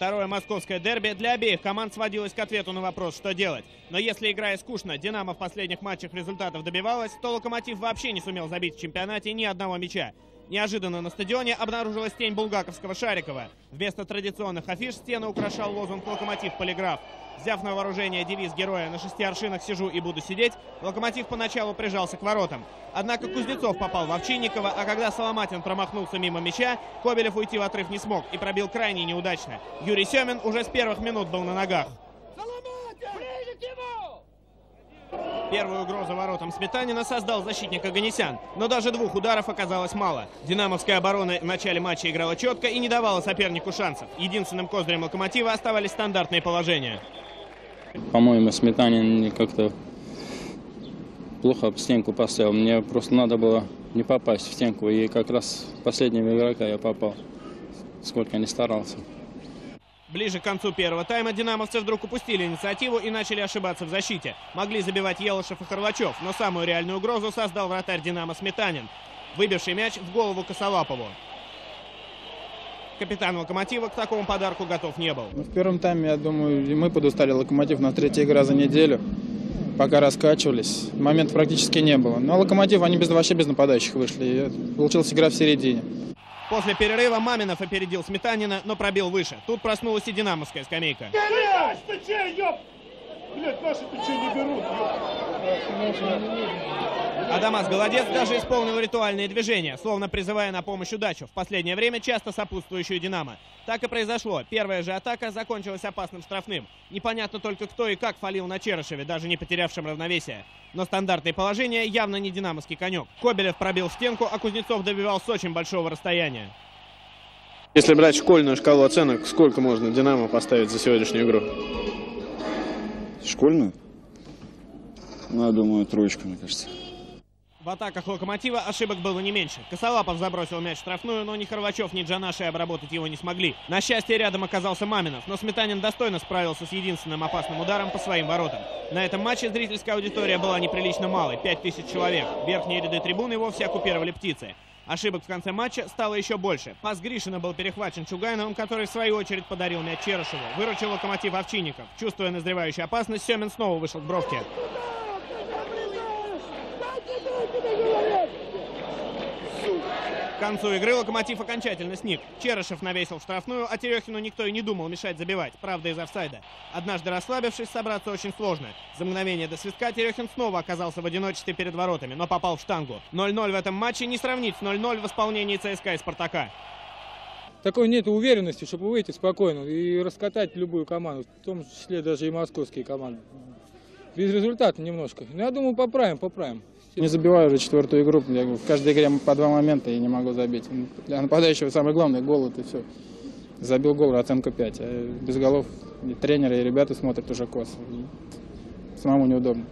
Второе московское дерби для обеих команд сводилось к ответу на вопрос, что делать. Но если играя скучно, «Динамо» в последних матчах результатов добивалась, то «Локомотив» вообще не сумел забить в чемпионате ни одного мяча. Неожиданно на стадионе обнаружилась тень булгаковского Шарикова. Вместо традиционных афиш стены украшал лозунг «Локомотив Полиграф». Взяв на вооружение девиз героя «На шести аршинах сижу и буду сидеть», «Локомотив» поначалу прижался к воротам. Однако Кузнецов попал в Овчинникова, а когда Соломатин промахнулся мимо мяча, Кобелев уйти в отрыв не смог и пробил крайне неудачно. Юрий Семин уже с первых минут был на ногах. Первую угрозу воротам Сметанина создал защитник Аганесян, но даже двух ударов оказалось мало. Динамовская оборона в начале матча играла четко и не давала сопернику шансов. Единственным козырем локомотива оставались стандартные положения. По-моему, Сметанин как-то плохо об стенку поставил. Мне просто надо было не попасть в стенку. И как раз последнего игрока я попал, сколько не старался. Ближе к концу первого тайма динамовцы вдруг упустили инициативу и начали ошибаться в защите. Могли забивать Елышев и Хорвачев, но самую реальную угрозу создал вратарь «Динамо» Сметанин, выбивший мяч в голову Косолапову. Капитан «Локомотива» к такому подарку готов не был. В первом тайме, я думаю, мы подустали «Локомотив» на третья игра за неделю. Пока раскачивались, моментов практически не было. Но «Локомотив», они без, вообще без нападающих вышли. И получилась игра в середине. После перерыва Маминов опередил Сметанина, но пробил выше. Тут проснулась и динамовская скамейка. Блядь, ты че, ёп? Блядь, наши ты че не берут, Адамас Голодец даже исполнил ритуальные движения, словно призывая на помощь удачу, в последнее время часто сопутствующую «Динамо». Так и произошло. Первая же атака закончилась опасным штрафным. Непонятно только кто и как фалил на Черышеве, даже не потерявшем равновесие. Но стандартное положение явно не динамовский конек. Кобелев пробил в стенку, а Кузнецов добивал с очень большого расстояния. Если брать школьную шкалу оценок, сколько можно «Динамо» поставить за сегодняшнюю игру? Школьную? Ну, я думаю, троечку, мне кажется. В атаках «Локомотива» ошибок было не меньше. Косолапов забросил мяч в штрафную, но ни Хорвачев, ни Джанаши обработать его не смогли. На счастье, рядом оказался Маминов, но Сметанин достойно справился с единственным опасным ударом по своим воротам. На этом матче зрительская аудитория была неприлично малой – 5000 человек. Верхние ряды трибуны вовсе оккупировали птицы. Ошибок в конце матча стало еще больше. Пас Гришина был перехвачен Чугайновым, который в свою очередь подарил мяч Черышеву. Выручил локомотив Овчинников. Чувствуя назревающую опасность, Семин снова вышел к бровке. К концу игры «Локомотив» окончательно сник. Черышев навесил штрафную, а Терехину никто и не думал мешать забивать, правда из офсайда. Однажды расслабившись, собраться очень сложно. За мгновение до свистка Терехин снова оказался в одиночестве перед воротами, но попал в штангу. 0-0 в этом матче не сравнить с 0-0 в исполнении ЦСКА и «Спартака». Такой нет уверенности, чтобы выйти спокойно и раскатать любую команду, в том числе даже и московские команды. Без результата немножко. Но я думаю, поправим, поправим. Не забиваю уже четвертую игру. Я в каждой игре по два момента и не могу забить. Для нападающего самое главное гол это все. Забил гол, оценка 5. А без голов тренеры, и ребята смотрят уже косо. Самому неудобно.